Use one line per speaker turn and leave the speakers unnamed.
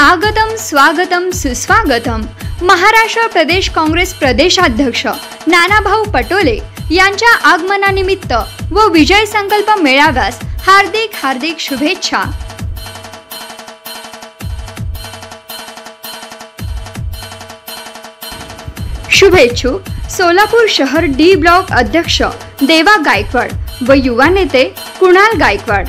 आगतम स्वागतम सुस्वागतम. महाराष्ट्र प्रदेश काँग्रेस प्रदेशाध्यक्ष नानाभाऊ पटोले यांच्या आगमनानिमित्त व विजय संकल्प मेळाव्यास हार्दिक हार्दिक शुभेच्छा. शुभेच्छू. सोलापूर शहर डी ब्लॉक अध्यक्ष देवा गायकवाड व युवा नेते कुणाल गायकवाड.